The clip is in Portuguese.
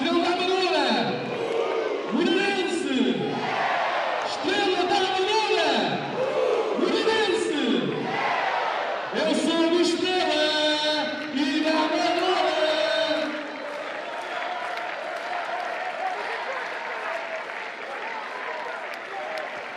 Não dá